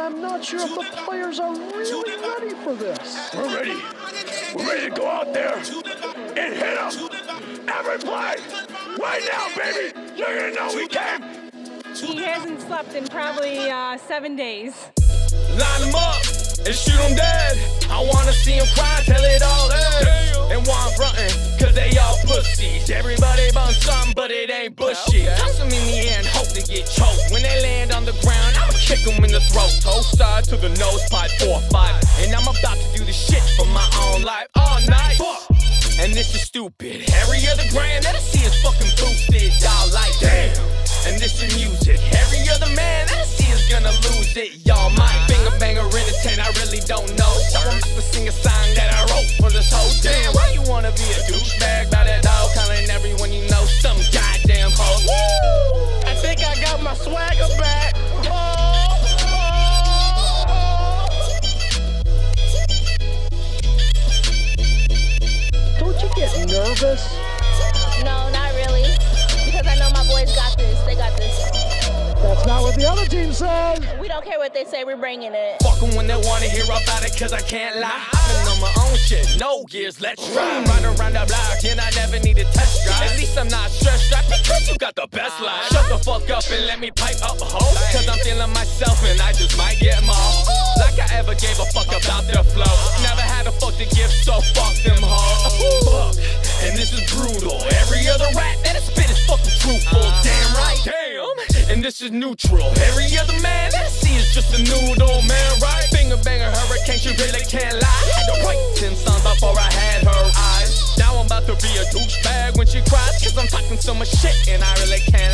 I'm not sure if the players are really ready for this. We're ready. We're ready to go out there and hit them. Every play. Right now, baby. You're going to know we came. He hasn't slept in probably uh, seven days. Line them up and shoot them dead. I wanna see them cry, tell bushey. Toss them in the air and hope they get choked. When they land on the ground, I'ma kick them in the throat. Toe side to the nose, pipe four five. And I'm about to do the shit for my own life all night. Fuck. And this is stupid. Every other brand that I see is fucking boosted. Y'all like, damn. And this is music. Every other man that I see is gonna lose it. Y'all get nervous? No, not really. Because I know my boys got this. They got this. That's not what the other team says. We don't care what they say, we're bringing it. Fuck 'em when they wanna hear about it, cause I can't lie. I've been on my own shit, no gears, let's try. Ride around the block, and I never need a test drive. At least I'm not stressed out because you got the best life. Shut the fuck up and let me pipe up, ho. Cause I'm feeling myself and I just might get more. Like I ever gave a fuck about their flow. Never had a fuck to give, so fuck them is brutal. Every other rap that I spit is fucking truthful. Damn right, damn. And this is neutral. Every other man that I see is just a noodle, man, right? Finger banger hurricane, she really can't lie. Had to wait 10 songs before I had her eyes. Now I'm about to be a douchebag when she cries, cause I'm talking so much shit and I really can't